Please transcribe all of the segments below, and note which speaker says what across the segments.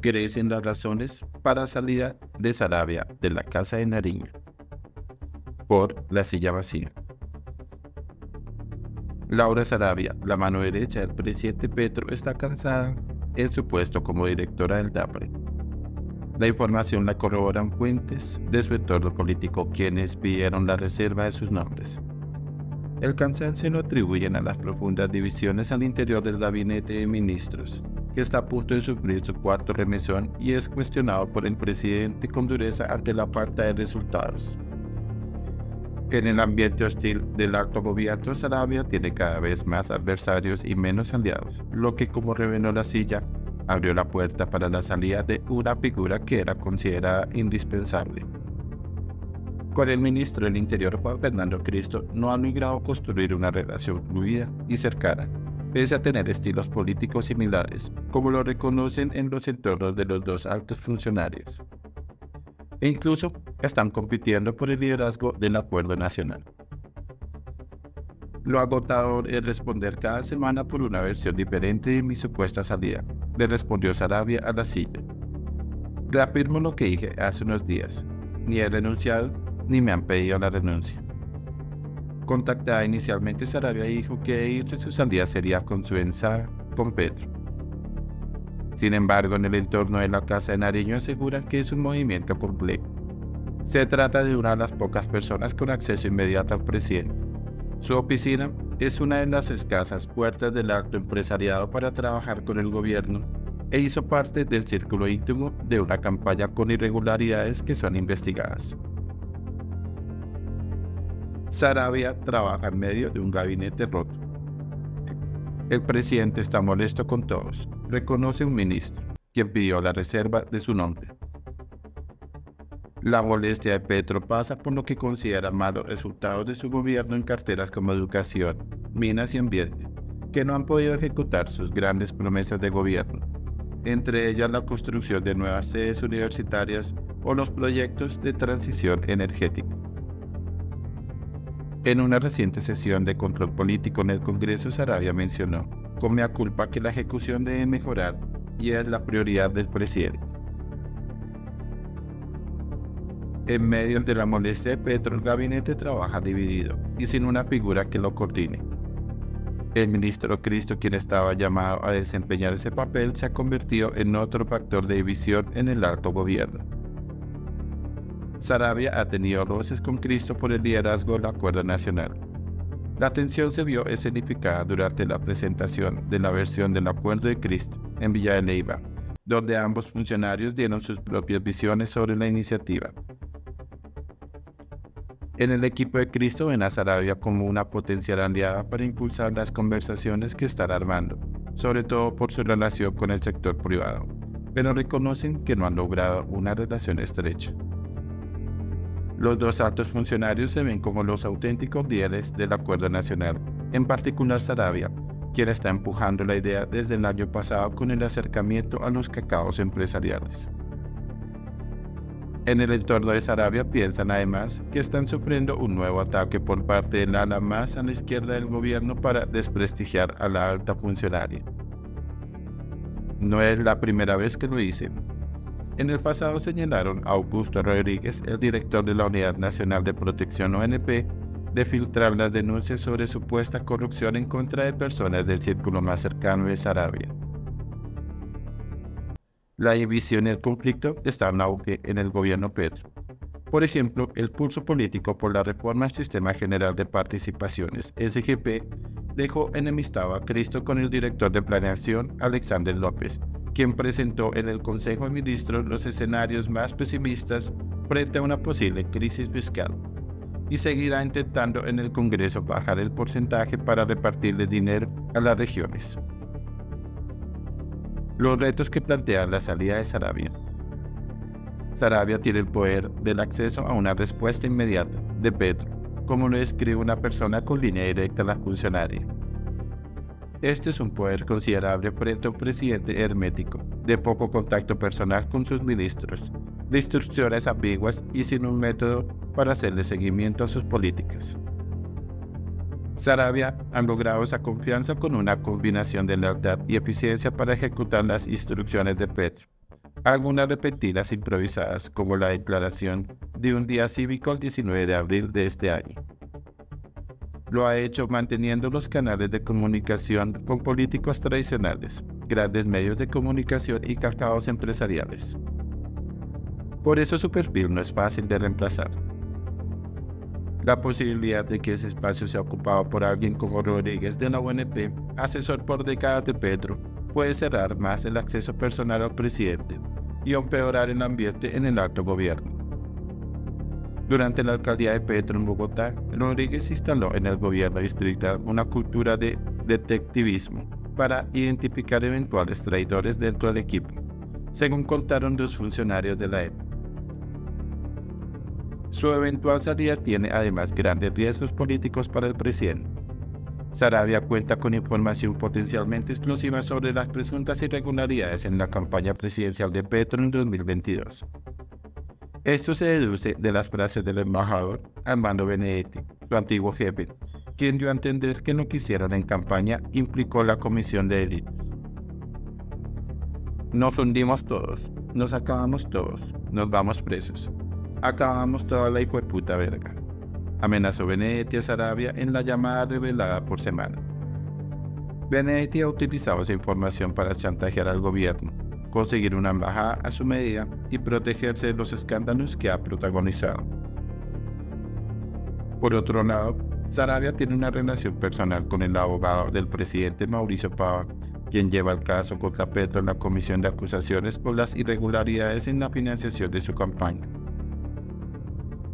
Speaker 1: crecen las razones para salida de Sarabia de la Casa de Nariño por la silla vacía. Laura Sarabia, la mano derecha del presidente Petro, está cansada en su puesto como directora del DAPRE. La información la corroboran fuentes de su entorno político quienes pidieron la reserva de sus nombres. El cansancio lo atribuyen a las profundas divisiones al interior del gabinete de ministros, que está a punto de sufrir su cuarto remesón y es cuestionado por el presidente con dureza ante la falta de resultados. En el ambiente hostil del alto gobierno, Sarabia tiene cada vez más adversarios y menos aliados, lo que como reveló la silla, abrió la puerta para la salida de una figura que era considerada indispensable. Con el ministro del Interior Juan Fernando Cristo no han logrado construir una relación fluida y cercana, pese a tener estilos políticos similares, como lo reconocen en los entornos de los dos altos funcionarios. E incluso están compitiendo por el liderazgo del acuerdo nacional. Lo agotador es responder cada semana por una versión diferente de mi supuesta salida, le respondió Sarabia a la silla. Reafirmo lo que dije hace unos días. Ni he renunciado, ni me han pedido la renuncia. Contactada inicialmente, Sarabia dijo que irse su salida sería con su ensaya con Petro. Sin embargo, en el entorno de la Casa de Nariño aseguran que es un movimiento complejo. Se trata de una de las pocas personas con acceso inmediato al presidente. Su oficina es una de las escasas puertas del alto empresariado para trabajar con el gobierno e hizo parte del círculo íntimo de una campaña con irregularidades que son investigadas. Sarabia trabaja en medio de un gabinete roto. El presidente está molesto con todos, reconoce un ministro, quien pidió la reserva de su nombre. La molestia de Petro pasa por lo que considera malos resultados de su gobierno en carteras como educación, minas y ambiente, que no han podido ejecutar sus grandes promesas de gobierno, entre ellas la construcción de nuevas sedes universitarias o los proyectos de transición energética. En una reciente sesión de control político en el Congreso, Sarabia mencionó, con mea culpa, que la ejecución debe mejorar y es la prioridad del presidente. En medio de la molestia de Petro, el gabinete trabaja dividido y sin una figura que lo coordine. El ministro Cristo, quien estaba llamado a desempeñar ese papel, se ha convertido en otro factor de división en el alto gobierno. Sarabia ha tenido roces con Cristo por el liderazgo del Acuerdo Nacional. La tensión se vio escenificada durante la presentación de la versión del Acuerdo de Cristo en Villa de Leyva, donde ambos funcionarios dieron sus propias visiones sobre la iniciativa. En el equipo de Cristo ven a Sarabia como una potencial aliada para impulsar las conversaciones que están armando, sobre todo por su relación con el sector privado, pero reconocen que no han logrado una relación estrecha. Los dos altos funcionarios se ven como los auténticos líderes del acuerdo nacional, en particular Sarabia, quien está empujando la idea desde el año pasado con el acercamiento a los cacaos empresariales. En el entorno de Sarabia piensan además que están sufriendo un nuevo ataque por parte del ala más a la izquierda del gobierno para desprestigiar a la alta funcionaria. No es la primera vez que lo dicen, en el pasado señalaron a Augusto Rodríguez, el director de la Unidad Nacional de Protección ONP, de filtrar las denuncias sobre supuesta corrupción en contra de personas del círculo más cercano de Sarabia. La división y el conflicto están en auge en el gobierno Petro. Por ejemplo, el pulso político por la reforma al Sistema General de Participaciones, SGP, dejó enemistado a Cristo con el director de planeación, Alexander López, quien presentó en el Consejo de Ministros los escenarios más pesimistas frente a una posible crisis fiscal y seguirá intentando en el Congreso bajar el porcentaje para repartirle dinero a las regiones. Los retos que plantea la salida de Sarabia. Sarabia tiene el poder del acceso a una respuesta inmediata de Petro, como lo describe una persona con línea directa a la funcionaria. Este es un poder considerable frente a un presidente hermético, de poco contacto personal con sus ministros, de instrucciones ambiguas y sin un método para hacerle seguimiento a sus políticas. Sarabia ha logrado esa confianza con una combinación de lealtad y eficiencia para ejecutar las instrucciones de Petro, algunas repetidas improvisadas como la declaración de un día cívico el 19 de abril de este año. Lo ha hecho manteniendo los canales de comunicación con políticos tradicionales, grandes medios de comunicación y cacaos empresariales. Por eso su perfil no es fácil de reemplazar. La posibilidad de que ese espacio sea ocupado por alguien como Rodríguez de la UNP, asesor por décadas de Petro, puede cerrar más el acceso personal al presidente y empeorar el ambiente en el alto gobierno. Durante la alcaldía de Petro en Bogotá, Rodríguez instaló en el gobierno distrital una cultura de detectivismo para identificar eventuales traidores dentro del equipo, según contaron los funcionarios de la época. Su eventual salida tiene además grandes riesgos políticos para el presidente. Sarabia cuenta con información potencialmente explosiva sobre las presuntas irregularidades en la campaña presidencial de Petro en 2022. Esto se deduce de las frases del embajador Armando Benedetti, su antiguo jefe, quien dio a entender que lo que hicieron en campaña implicó la comisión de delitos. Nos hundimos todos, nos acabamos todos, nos vamos presos. Acabamos toda la hijo puta verga amenazó Benedetti a Sarabia en la llamada revelada por semana. Benedetti ha utilizado esa información para chantajear al gobierno, conseguir una embajada a su medida y protegerse de los escándalos que ha protagonizado. Por otro lado, Sarabia tiene una relación personal con el abogado del presidente Mauricio Pava, quien lleva el caso contra Petro en la comisión de acusaciones por las irregularidades en la financiación de su campaña.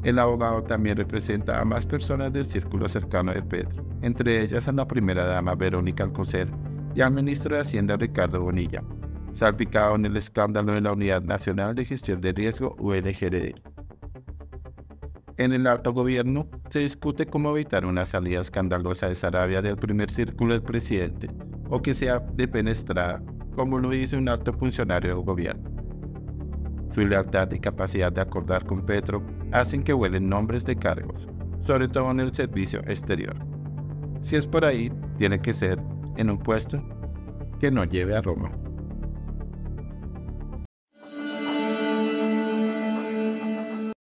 Speaker 1: El abogado también representa a más personas del círculo cercano de Pedro, entre ellas a la primera dama Verónica Alcocer y al ministro de Hacienda Ricardo Bonilla, salpicado en el escándalo de la Unidad Nacional de Gestión de Riesgo UNGRD. En el alto gobierno se discute cómo evitar una salida escandalosa de Sarabia del primer círculo del presidente o que sea defenestrada, como lo hizo un alto funcionario del gobierno. Su lealtad y capacidad de acordar con Petro hacen que huelen nombres de cargos, sobre todo en el servicio exterior. Si es por ahí, tiene que ser en un puesto que no lleve a Roma.